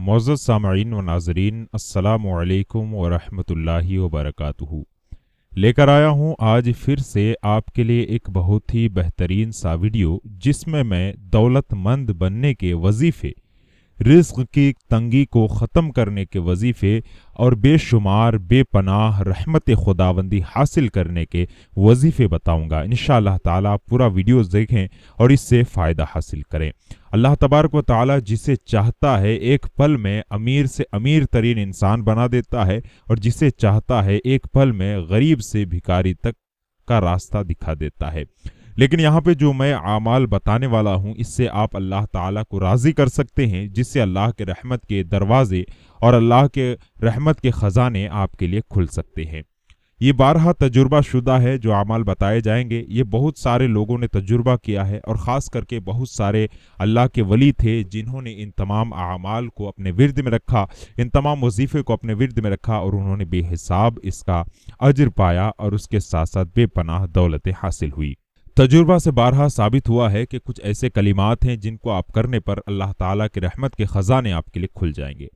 معزز سامعین و ناظرین، السلام علیکم ورحمۃ اللہ وبرکاتہ۔ لے کر آیا ہوں آج پھر سے آپ کے لیے ایک بہت ہی بہترین سا ویڈیو، جس میں میں دولت مند بننے کے وظیفے، رزق کی تنگی کو ختم کرنے کے وظیفے، اور بے شمار، بے پناہ، رحمت خداوندی حاصل کرنے کے وظیفے بتاؤں گا۔ انشاءاللہ تعالی پورا ویڈیوز دیکھیں اور اس سے فائدہ حاصل کریں۔ اللہ تبارک و تعالی جسے چاہتا ہے ایک پل میں امیر سے امیر ترین انسان بنا دیتا ہے اور جسے چاہتا ہے ایک پل میں غریب سے بھکاری تک کا راستہ دکھا دیتا ہے۔ لیکن یہاں پہ جو میں اعمال بتانے والا ہوں، اس سے آپ اللہ تعالیٰ کو راضی کر سکتے ہیں، جس سے اللہ کے رحمت کے دروازے اور اللہ کے رحمت کے خزانے آپ کے لیے کھل سکتے ہیں۔ یہ بارہا تجربہ شدہ ہے جو اعمال بتائے جائیں گے۔ یہ بہت سارے لوگوں نے تجربہ کیا ہے اور خاص کر کے بہت سارے اللہ کے ولی تھے جنہوں نے ان تمام اعمال کو اپنے ورد میں رکھا، ان تمام وظیفے کو اپنے ورد میں رکھا اور انہوں نے بے حساب اس کا اجر پایا اور اس کے ساتھ ساتھ بے پناہ دولتیں حاصل ہوئی۔ تجربہ سے بارہا ثابت ہوا ہے کہ کچھ ایسے کلمات ہیں جن کو آپ کرنے پر اللہ تعالیٰ کے رحمت کے خزانے آپ کے لیے کھل جائیں گے۔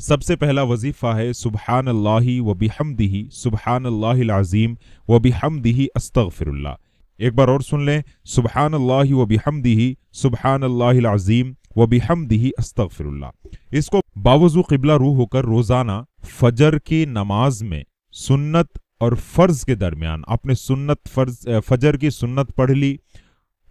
سب سے پہلا وظیفہ ہے سبحان اللہ و بحمدہ، سبحان اللہ العظیم و بحمدہ استغفر اللہ ایک بار اور سن لیں، سبحان اللہ و بحمدہ، سبحان اللہ العظیم و بحمدہ استغفر اللہ اس کو باوضو قبلہ روح ہو کر روزانہ فجر کی نماز میں سنت اور فرض کے درمیان، آپ نے سنت فرض، فجر کی سنت پڑھ لی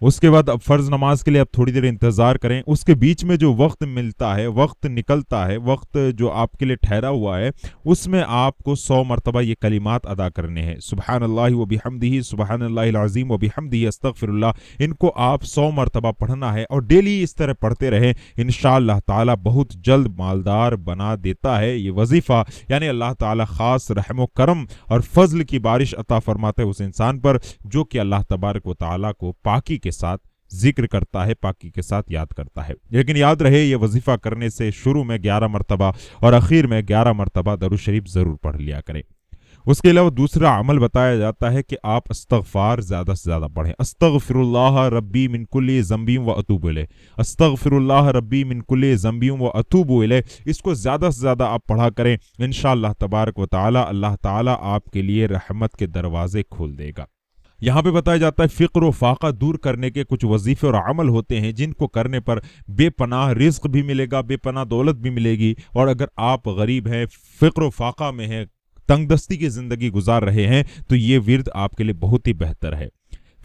اس کے بعد اب فرض نماز کے لیے آپ تھوڑی دیر انتظار کریں۔ اس کے بیچ میں جو وقت ملتا ہے، وقت نکلتا ہے، وقت جو آپ کے لیے ٹھہرا ہوا ہے، اس میں آپ کو سو مرتبہ یہ کلمات ادا کرنے ہیں۔ سبحان اللہ و بحمدہ، سبحان اللہ العظیم و بحمدہ استغفر اللہ ان کو آپ سو مرتبہ پڑھنا ہے اور ڈیلی اس طرح پڑھتے رہیں۔ انشاءاللہ تعالی بہت جلد مالدار بنا دیتا ہے یہ وظیفہ۔ یعنی اللہ تعالی خاص رحم و کرم اور فضل کی بارش عطا فرماتے اس انسان پر، جو کہ اللہ تبارک و تعالی کو پاکی کے کے ساتھ ذکر کرتا ہے، پاکی کے ساتھ یاد کرتا ہے۔ لیکن یاد رہے، یہ وظیفہ کرنے سے شروع میں گیارہ مرتبہ اور اخیر میں گیارہ مرتبہ درو شریف ضرور پڑھ لیا کریں۔ اس کے علاوہ دوسرا عمل بتایا جاتا ہے کہ آپ استغفار زیادہ سے زیادہ پڑھیں۔ استغفر اللہ ربی من کل زمبیم و اطوب علیہ استغفر اللہ ربی من کل زمبیم و اطوب علیہ اس کو زیادہ سے زیادہ آپ پڑھا کریں، انشاءاللہ تبارک و تعالی اللہ تعالی آپ کے لیے رحمت کے دروازے کھول دے گا۔ یہاں پہ بتایا جاتا ہے فقر و فاقہ دور کرنے کے کچھ وظیفے اور عمل ہوتے ہیں جن کو کرنے پر بے پناہ رزق بھی ملے گا، بے پناہ دولت بھی ملے گی۔ اور اگر آپ غریب ہیں، فقر و فاقہ میں ہیں تنگ دستی کی زندگی گزار رہے ہیں، تو یہ ورد آپ کے لیے بہت ہی بہتر ہے۔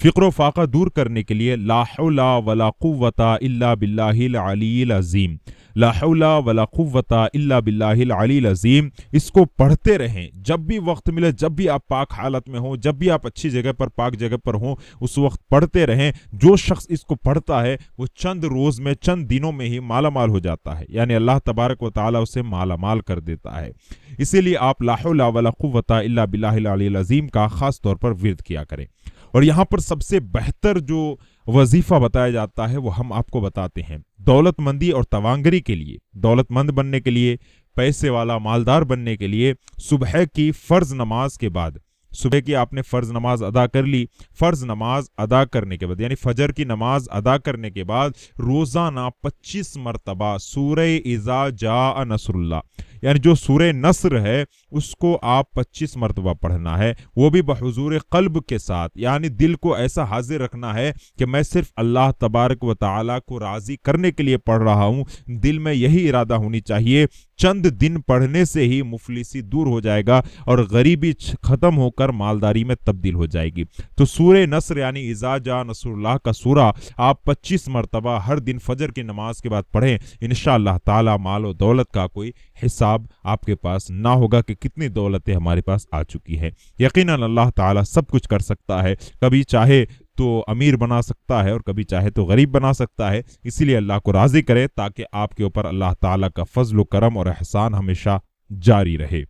فقر و فاقہ دور کرنے کے لیے لا حول ولا قوت الا باللہ العلی العظیم۔ لا حول ولا قوت الا باللہ العلی العظیم۔ اس کو پڑھتے رہیں۔ جب بھی وقت ملے، جب بھی آپ پاک حالت میں ہوں، جب بھی آپ اچھی جگہ پر، پاک جگہ پر ہوں، اس وقت پڑھتے رہیں۔ جو شخص اس کو پڑھتا ہے، وہ چند روز میں، چند دنوں میں ہی مالا مال ہو جاتا ہے۔ یعنی اللہ تبارک و تعالی اسے مالا مال کر دیتا ہے۔ اسی لیے آپ لا حول ولا قوت الا باللہ العلی العظیم کا خاص طور پر ورد کیا کریں۔ اور یہاں پر سب سے بہتر جو وظیفہ بتایا جاتا ہے وہ ہم آپ کو بتاتے ہیں دولت مندی اور توانگری کے لیے دولت مند بننے کے لیے، پیسے والا مالدار بننے کے لیے، صبح کی فرض نماز کے بعد۔ صبح کی آپ نے فرض نماز ادا کر لی، فرض نماز ادا کرنے کے بعد یعنی فجر کی نماز ادا کرنے کے بعد روزانہ پچیس مرتبہ سورہ ازا جا نصر اللہ۔ یعنی جو سورہ نصر ہے، اس کو آپ پچیس مرتبہ پڑھنا ہے۔ وہ بھی بحضور قلب کے ساتھ یعنی دل کو ایسا حاضر رکھنا ہے کہ میں صرف اللہ تبارک و تعالیٰ کو راضی کرنے کے لیے پڑھ رہا ہوں۔ دل میں یہی ارادہ ہونی چاہیے، چند دن پڑھنے سے ہی مفلسی دور ہو جائے گا اور غریبی ختم ہو کر مالداری میں تبدیل ہو جائے گی۔ تو سورہ نصر یعنی ازا جا نصر اللہ کا سورہ، آپ پچیس مرتبہ ہر دن فجر کی نماز کے بعد پڑھیں۔ انشاءاللہ تعالی مال و دولت کا کوئی حساب آپ کے پاس نہ ہوگا کہ کتنی دولتیں ہمارے پاس آ چکی ہے یقیناً اللہ تعالیٰ سب کچھ کر سکتا ہے۔ کبھی چاہے تو امیر بنا سکتا ہے اور کبھی چاہے تو غریب بنا سکتا ہے۔ اسی لیے اللہ کو راضی کرے تاکہ آپ کے اوپر اللہ تعالیٰ کا فضل و کرم اور احسان ہمیشہ جاری رہے۔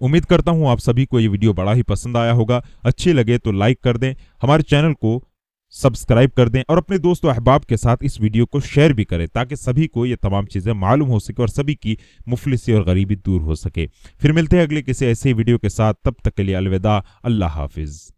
امید کرتا ہوں آپ سبھی کو یہ ویڈیو بڑا ہی پسند آیا ہوگا۔ اچھی لگے تو لائک کر دیں۔ ہمارے چینل کو سبسکرائب کر دیں اور اپنے دوست و احباب کے ساتھ اس ویڈیو کو شیئر بھی کریں تاکہ سبھی کو یہ تمام چیزیں معلوم ہو سکے اور سبھی کی مفلسی اور غریبی دور ہو سکے۔ پھر ملتے ہیں اگلے کسی ایسے ویڈیو کے ساتھ۔ تب تک کے لیے الوداع۔ اللہ حافظ۔